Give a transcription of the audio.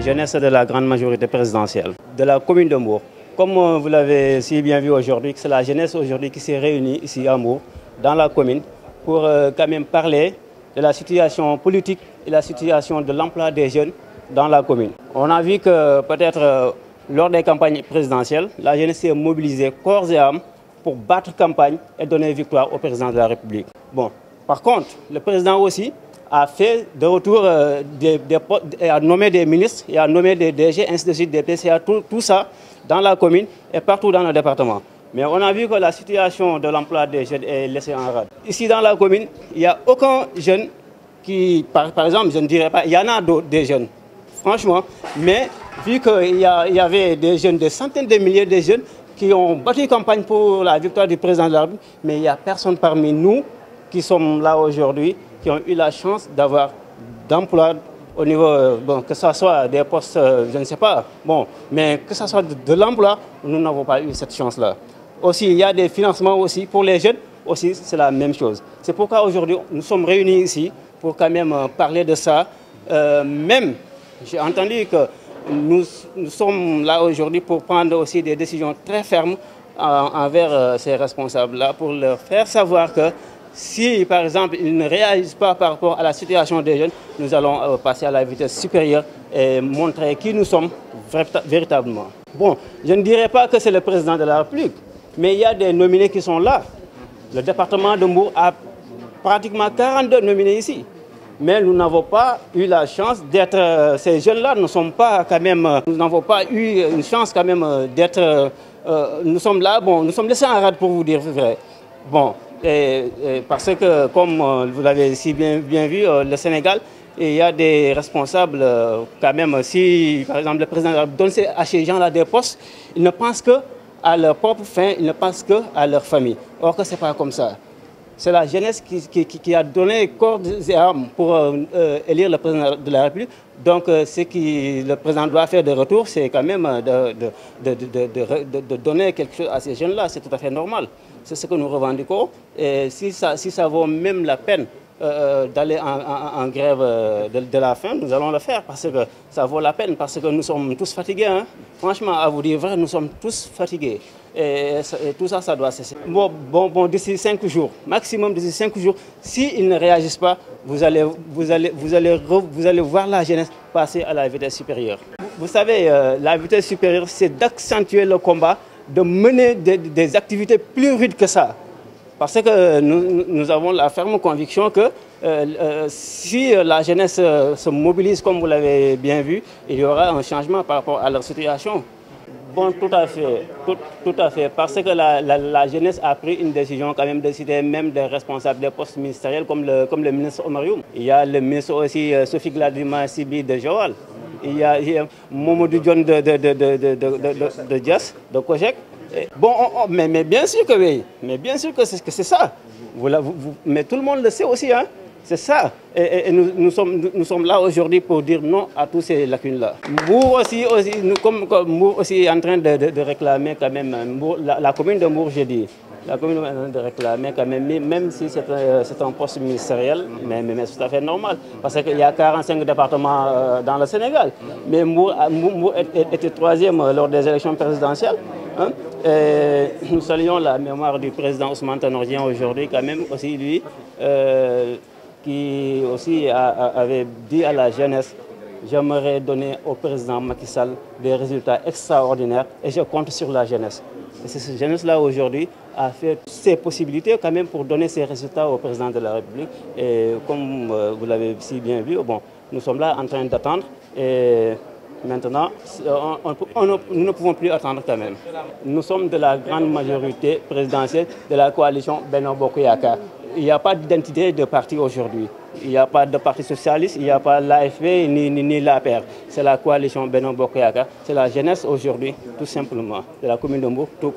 jeunesse de la grande majorité présidentielle de la commune de Mour. Comme vous l'avez si bien vu aujourd'hui, c'est la jeunesse aujourd'hui qui s'est réunie ici à Mour, dans la commune, pour quand même parler de la situation politique et la situation de l'emploi des jeunes dans la commune. On a vu que peut-être lors des campagnes présidentielles, la jeunesse s'est mobilisée corps et âme pour battre campagne et donner victoire au président de la République. Bon, par contre, le président aussi a fait de retour, euh, des, a nommé des ministres, et a nommé des DG, ainsi de suite, des PCA, tout, ça dans la commune et partout dans le département. Mais on a vu que la situation de l'emploi des jeunes est laissée en rade. Ici dans la commune, il n'y a aucun jeune qui, par, exemple, je ne dirais pas, il y en a d'autres des jeunes, franchement, mais vu qu'il y, y, avait des jeunes, des centaines de milliers de jeunes qui ont battu campagne pour la victoire du président de la mais il n'y a personne parmi nous qui sommes là aujourd'hui qui ont eu la chance d'avoir d'emploi au niveau, bon, que ce soit des postes, je ne sais pas, bon, mais que ce soit de, l'emploi, nous n'avons pas eu cette chance-là. Aussi, il y a des financements aussi pour les jeunes, aussi c'est la même chose. C'est pourquoi aujourd'hui nous sommes réunis ici pour quand même parler de ça. Euh, même, j'ai entendu que nous, nous sommes là aujourd'hui pour prendre aussi des décisions très fermes envers ces responsables-là, pour leur faire savoir que si, par exemple, ils ne réagissent pas par rapport à la situation des jeunes, nous allons euh, passer à la vitesse supérieure et montrer qui nous sommes véritablement. Bon, je ne dirais pas que c'est le président de la République, mais il y a des nominés qui sont là. Le département de Mour a pratiquement 42 nominés ici. Mais nous n'avons pas eu la chance d'être... Euh, ces jeunes-là ne sont pas quand même... Euh, nous n'avons pas eu une chance quand même d'être... Nous sommes là, bon, nous sommes laissés en rade pour vous dire vrai. Bon, parce que, comme vous l'avez si bien, vu, le Sénégal, il y a des responsables, quand même, si, par exemple, le président donne à ces gens-là des postes, ils ne pensent que à leur propre fin, ils ne pensent que à leur famille. Or ce n'est pas comme ça. C'est la jeunesse qui, a donné corps et âme pour euh, élire le président de la République. Donc, euh, ce que le président doit faire de retour, c'est quand même de, donner quelque chose à ces jeunes-là. C'est tout à fait normal. C'est ce que nous revendiquons. Et si ça, si ça vaut même la peine euh, d'aller en, grève de, de, la faim, nous allons le faire parce que ça vaut la peine, parce que nous sommes tous fatigués. Hein. Franchement, à vous dire vrai, nous sommes tous fatigués. Et, et tout ça, ça doit cesser. Bon, bon, bon d'ici cinq jours, maximum d'ici cinq jours, s'ils ne réagissent pas, vous allez, vous, allez, vous, allez, vous allez voir la jeunesse passer à la vitesse supérieure. Vous savez, euh, la vitesse supérieure, c'est d'accentuer le combat, de mener des, activités plus rudes que ça. Parce que nous, avons la ferme conviction que euh, euh, si la jeunesse euh, se mobilise comme vous l'avez bien vu, il y aura un changement par rapport à leur situation. Bon, tout à fait, tout, à fait, parce que la, jeunesse a pris une décision quand même citer même des responsables des postes ministériels comme le, comme le ministre Omarioum. Il y a le ministre aussi Sophie Gladima Sibi de Joal. Il y a, il y John de, de, de, de, de, de, Dias, de Kojek. Bon, on, on, mais, mais, bien sûr que oui, mais bien sûr que c'est ça. Mais tout le monde le sait aussi, hein. C'est ça. Et, nous, sommes, nous, sommes là aujourd'hui pour dire non à toutes ces lacunes-là. Mour aussi, aussi nous, comme, Mour aussi est en train de, de, réclamer quand même, la, commune de Mour, j'ai dit, la commune est de réclamer quand même, même si c'est un, un, poste ministériel, mais, mais, c'est tout à fait normal. Parce qu'il y a 45 départements euh, dans le Sénégal. Mais Mour, Mour était troisième lors des élections présidentielles. Hein? Nous saluons la mémoire du président Ousmane Tanordien aujourd'hui, quand même, aussi lui, euh, qui aussi avait dit à la jeunesse j'aimerais donner au président Macky Sall des résultats extraordinaires et je compte sur la jeunesse. Et cette jeunesse-là aujourd'hui a fait ses possibilités quand même pour donner ses résultats au président de la République. Et comme euh, vous l'avez si bien vu, bon, nous sommes là en train d'attendre. Et Maintenant, on, nous ne pouvons plus attendre quand même. Nous sommes de la grande majorité présidentielle de la coalition Beno Bokoyaka. Il n'y a pas d'identité de parti aujourd'hui. Il n'y a pas de parti socialiste, il n'y a pas l'AFP ni, ni, ni l'APR. C'est la coalition Beno Bokoyaka. C'est la jeunesse aujourd'hui, tout simplement, de la commune de Mbour, tout.